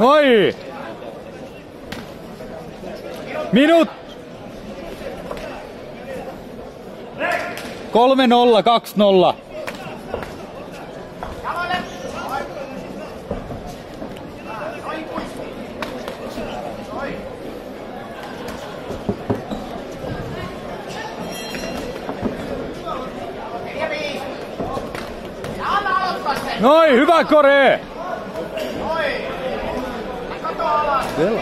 Oi! Minut! 3-0, 2-0. Noin, hyvä Koree! Vielä.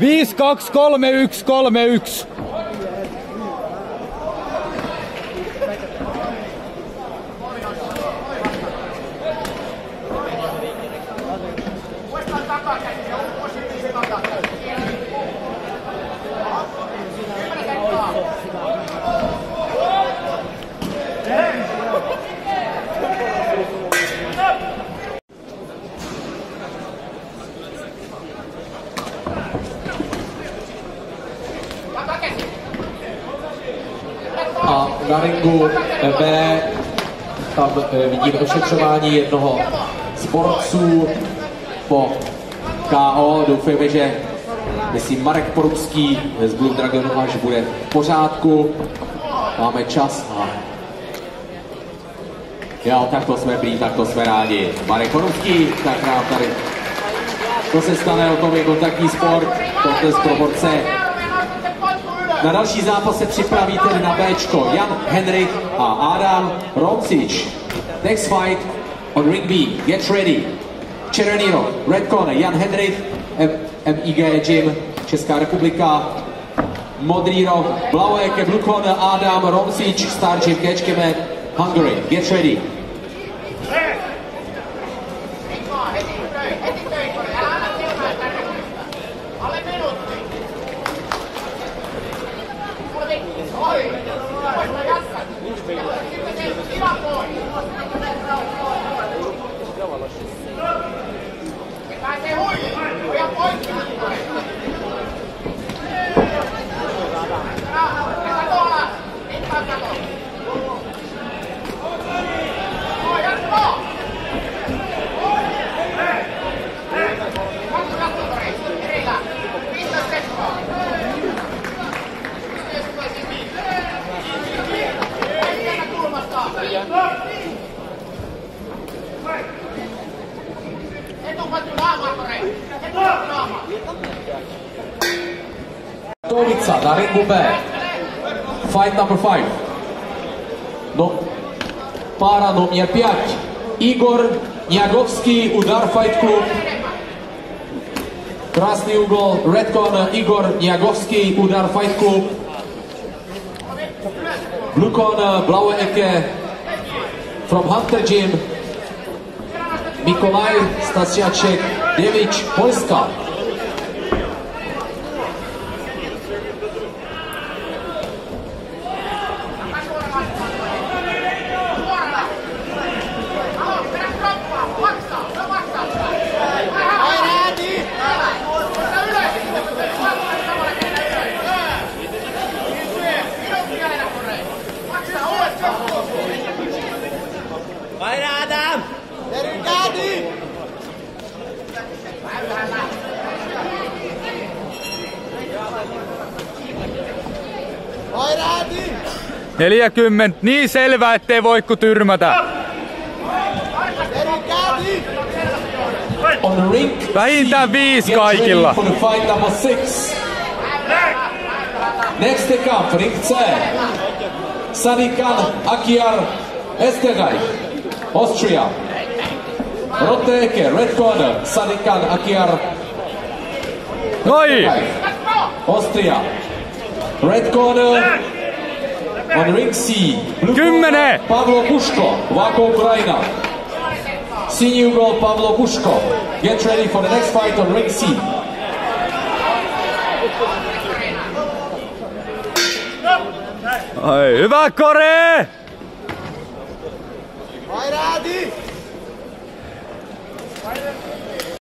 Viisi, kaksi, kolme, yksi, kolme, yksi. Na ringu B tam eh, vidíme ošetřování jednoho z borců po KO. Doufejme, že myslím Marek Porubský z Blue Dragonu až bude v pořádku. Máme čas a Jo, tak to jsme blí, tak to jsme rádi. Marek Porubský, tak nám tady to se stane, o tom je kontaktní sport, to z proporce na další zápas se připraví tedy na Bčko Jan Henrik a Adam Roncic. Next fight on ring B. Get ready. Červený roh, red corner, Jan Henrik, MIG Gym, Česká republika. Modrý roh, Blaueke, blue corner, Adam Roncic, Star Gym, Kečkeme, Hungary. Get ready. Vai ser ruim! Foi apoio! Tomica na ringu B. Fight number five. No, pára номер 5. Igor Niagovský, Udar Fight Club. Krásný úgol, red corner, Igor Niagovský, Udar Fight Club. Blue corner, blaue Ecke from Hunter Gym. Nikolaj Stasiaček, Devič, Poljska. Vai lá! 40, niin selvää ettei voi ku tyrmätä. Vähintään viisi kaikilla. Next they come, ring Sadikan Akiar Esterreich, Austria. Roteke, red corner, Sadikan Akiar Noi! Austria. Red corner on ring C. Blue Kymmenen. corner, Pavlo Pushko, Vako Ukraina. Senior goal Pavlo Pushko. Get ready for the next fight on ring C. Ai, hyvä kore! Vai Right